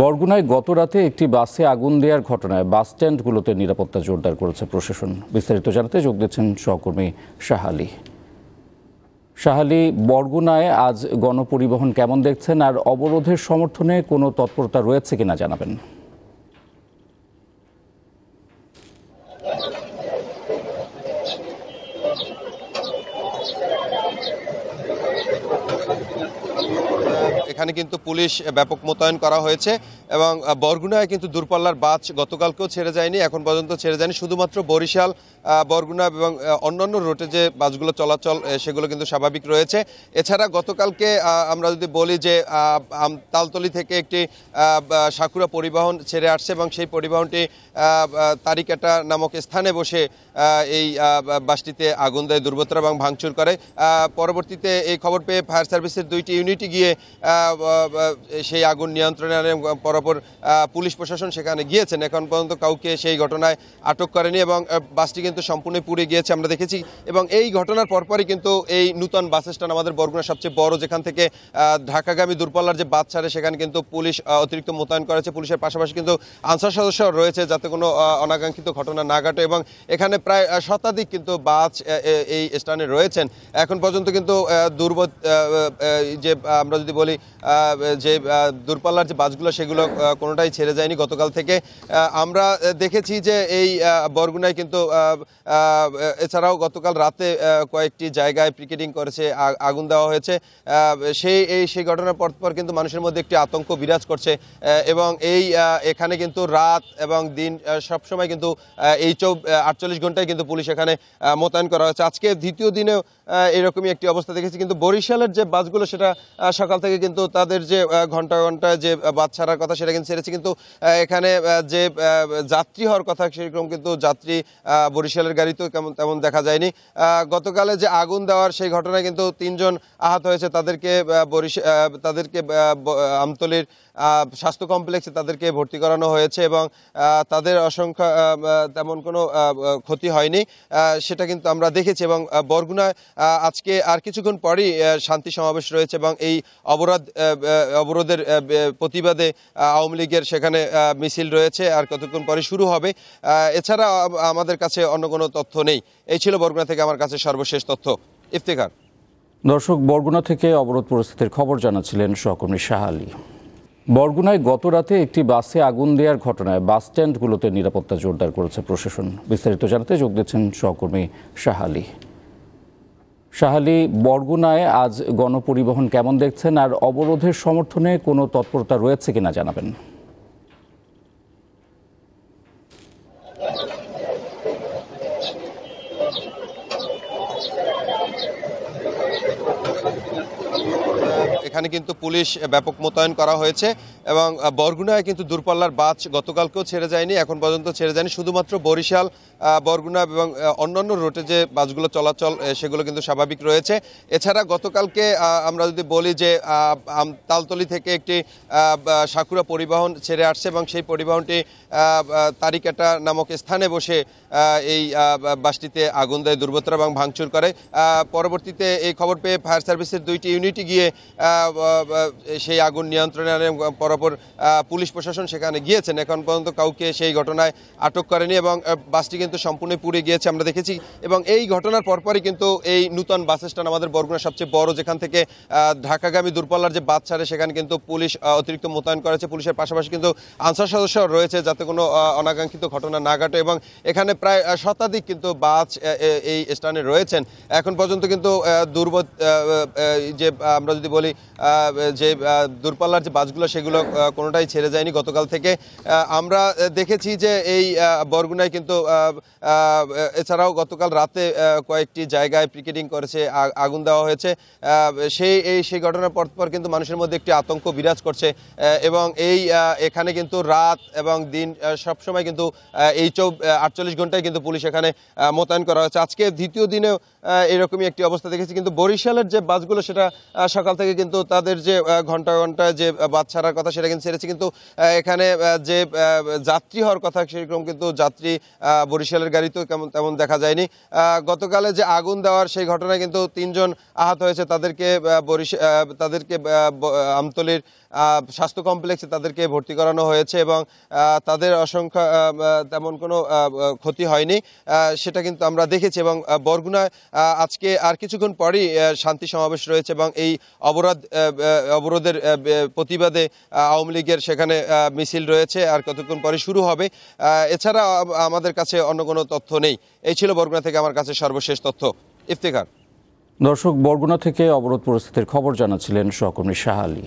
বরগুনায় গত রাতে একটি বাসে আগুন দেওয়ার ঘটনায় বাস স্ট্যান্ডগুলোতে নিরাপত্তা জোরদার করেছে প্রশাসন। বিস্তারিত জানাতে যোগ দিচ্ছেন সহকর্মী শাহালি শাহালি বরগুনায় আজ গণপরিবহন কেমন দেখছেন? আর অবরোধের সমর্থনে কোনো তৎপরতা রয়েছে কিনা জানাবেন। এখানে কিন্তু পুলিশ ব্যাপক মোতায়েন করা হয়েছে এবং বরগুনায় কিন্তু দূরপাল্লার বাস গতকালকেও ছেড়ে যায়নি, এখন পর্যন্ত ছেড়ে যায়নি। শুধুমাত্র বরিশাল বরগুনা এবং অন্যান্য রুটে যে বাসগুলো চলাচল সেগুলো কিন্তু স্বাভাবিক রয়েছে। এছাড়া গতকালকে আমরা যদি বলি যে তালতলি থেকে একটি সাকুরা পরিবহন ছেড়ে আসছে এবং সেই পরিবহনটি তারিকাটা নামক স্থানে বসে এই বাসটিতে আগুন দেয়, দুর্বৃত্তরা এবং ভাঙচুর করে। পরবর্তীতে এই খবর পেয়ে ফায়ার সার্ভিসের দুইটি ইউনিটই গিয়ে সেই আগুন নিয়ন্ত্রণে আনে পরপর পুলিশ প্রশাসন সেখানে গিয়েছেন। এখন পর্যন্ত কাউকে সেই ঘটনায় আটক করেনি এবং বাসটি কিন্তু সম্পূর্ণ পুড়ে গিয়েছে আমরা দেখেছি। এবং এই ঘটনার পরপরই কিন্তু এই নূতন বাস স্ট্যান্ড আমাদের বরগুনার সবচেয়ে বড়, যেখান থেকে ঢাকাগামী দূরপাল্লার যে বাস ছাড়ে, সেখানে কিন্তু পুলিশ অতিরিক্ত মোতায়েন করেছে। পুলিশের পাশাপাশি কিন্তু আনসার সদস্য রয়েছে যাতে কোনো অনাকাঙ্ক্ষিত ঘটনা না ঘটে এবং এখানে প্রায় শতাধিক কিন্তু বাস এই স্থানে রয়েছেন। এখন পর্যন্ত কিন্তু দুর্ব যে আমরা যদি বলি যে দূরপাল্লার যে বাসগুলো, সেগুলো কোনোটাই ছেড়ে যায়নি। গতকাল থেকে আমরা দেখেছি যে এই বরগুনায় কিন্তু এছাড়াও গতকাল রাতে কয়েকটি জায়গায় পিকেটিং করেছে আগুন দেওয়া হয়েছে। সেই, এই, সেই ঘটনার পর পর কিন্তু মানুষের মধ্যে একটি আতঙ্ক বিরাজ করছে এবং এই এখানে কিন্তু রাত এবং দিন সবসময় কিন্তু এই চৌ আটচল্লিশ ঘন্টায় কিন্তু পুলিশ এখানে মোতায়েন করা হয়েছে। আজকে দ্বিতীয় দিনেও এরকমই একটি অবস্থা দেখেছি। কিন্তু বরিশালের যে বাসগুলো, সেটা সকাল থেকে কিন্তু তাদের যে ঘণ্টা ঘণ্টা যে ছাড়ার কথা সেটা কিন্তু ছেড়েছে। কিন্তু এখানে যে যাত্রী হওয়ার কথা সেরকম কিন্তু যাত্রী বরিশালের গাড়িতেও কেমন তেমন দেখা যায়নি। গতকালে যে আগুন দেওয়ার সেই ঘটনায় কিন্তু তিনজন আহত হয়েছে। তাদেরকে বরিশ তাদেরকে আমতলির স্বাস্থ্য কমপ্লেক্সে তাদেরকে ভর্তি করানো হয়েছে এবং তাদের অসংখ্য তেমন কোনো ক্ষতি হয়নি। সেটা কিন্তু আমরা দেখেছি এবং বরগুনায় আজকে আর কিছুক্ষণ পরই শান্তি সমাবেশ রয়েছে এবং এই অবরোধ অবরোধের প্রতিবাদে আওয়ামী লীগের সেখানে মিছিল রয়েছে আর কতক্ষণ পরে শুরু হবে। এছাড়া আমাদের কাছে অন্য কোনো তথ্য নেই। এই ছিল বরগুনা থেকে আমার কাছে সর্বশেষ তথ্য। ইফতেখার। দর্শক, বরগুনা থেকে অবরোধ পরিস্থিতির খবর জানাচ্ছিলেন সহকর্মী শাহালি বরগুনায় গত রাতে একটি বাসে আগুন দেওয়ার ঘটনায় বাস স্ট্যান্ডগুলোতে নিরাপত্তা জোরদার করেছে প্রশাসন। বিস্তারিত জানাতে যোগ দিচ্ছেন সহকর্মী শাহালি শাহালি বরগুনায় আজ গণপরিবহন কেমন দেখছেন? আর অবরোধের সমর্থনে কোনো তৎপরতা রয়েছে কিনা জানাবেন। এখানে কিন্তু পুলিশ ব্যাপক মোতায়েন করা হয়েছে এবং বরগুনায় কিন্তু দূরপাল্লার বাস গতকালকেও ছেড়ে যায়নি, এখন পর্যন্ত ছেড়ে যায়নি। শুধুমাত্র বরিশাল বরগুনা এবং অন্যান্য রুটে যে বাসগুলো চলাচল সেগুলো কিন্তু স্বাভাবিক রয়েছে। এছাড়া গতকালকে আমরা যদি বলি যে তালতলি থেকে একটি সাকুরা পরিবহন ছেড়ে আসছে এবং সেই পরিবহনটি তারিকাটা নামক স্থানে বসে এই বাসটিতে আগুন দেয়, দুর্বৃত্তরা এবং ভাঙচুর করে। পরবর্তীতে এই খবর পেয়ে ফায়ার সার্ভিসের দুইটি ইউনিটই গিয়ে সেই আগুন নিয়ন্ত্রণে আনে পরপর পুলিশ প্রশাসন সেখানে গিয়েছেন। এখন পর্যন্ত কাউকে সেই ঘটনায় আটক করেনি এবং বাসটি কিন্তু সম্পূর্ণ পুড়ে গিয়েছে আমরা দেখেছি। এবং এই ঘটনার পরপরই কিন্তু এই নূতন বাস স্ট্যান্ড আমাদের বরগুনার সবচেয়ে বড়, যেখান থেকে ঢাকাগামী দূরপাল্লার যে বাস ছাড়ে, সেখানে কিন্তু পুলিশ অতিরিক্ত মোতায়েন করেছে। পুলিশের পাশাপাশি কিন্তু আনসার সদস্য রয়েছে যাতে কোনো অনাকাঙ্ক্ষিত ঘটনা না ঘটে এবং এখানে প্রায় শতাধিক কিন্তু বাস এই স্থানে রয়েছেন। এখন পর্যন্ত কিন্তু দুর্ব যে আমরা যদি বলি যে দূরপাল্লার যে বাসগুলো, সেগুলো কোনোটাই ছেড়ে যায়নি গতকাল থেকে। আমরা দেখেছি যে এই বরগুনায় কিন্তু এছাড়াও গতকাল রাতে কয়েকটি জায়গায় পিকেটিং করেছে আগুন দেওয়া হয়েছে। সেই, এই, সেই ঘটনার পর পর কিন্তু মানুষের মধ্যে একটি আতঙ্ক বিরাজ করছে এবং এই এখানে কিন্তু রাত এবং দিন সবসময় কিন্তু এই চৌ আটচল্লিশ ঘন্টায় কিন্তু পুলিশ এখানে মোতায়েন করা হয়েছে। আজকে দ্বিতীয় দিনেও এরকমই একটি অবস্থা দেখেছি। কিন্তু বরিশালের যে বাসগুলো, সেটা সকাল থেকে কিন্তু তাদের যে ঘণ্টা ঘণ্টা যে ছাড়ার কথা সেটা কিন্তু ছেড়েছে। কিন্তু এখানে যে যাত্রী হওয়ার কথা সেরকম কিন্তু যাত্রী বরিশালের গাড়িতেও কেমন তেমন দেখা যায়নি। গতকালে যে আগুন দেওয়ার সেই ঘটনায় কিন্তু তিনজন আহত হয়েছে। তাদেরকে আহ, বরিশা আহ, তাদেরকে আমতলির স্বাস্থ্য কমপ্লেক্সে তাদেরকে ভর্তি করানো হয়েছে এবং তাদের অসংখ্য তেমন কোনো ক্ষতি হয়নি। সেটা কিন্তু আমরা দেখেছি এবং বরগুনায় আজকে আর কিছুক্ষণ পরই শান্তি সমাবেশ রয়েছে এবং এই অবরোধ অবরোধের প্রতিবাদে আওয়ামী লীগের সেখানে মিছিল রয়েছে আর কতক্ষণ পরে শুরু হবে। এছাড়া আমাদের কাছে অন্য কোনো তথ্য নেই। এই ছিল বরগুনা থেকে আমার কাছে সর্বশেষ তথ্য। ইফতেখার। দর্শক, বরগুনা থেকে অবরোধ পরিস্থিতির খবর জানাচ্ছিলেন সহকর্মী শাহ আলী।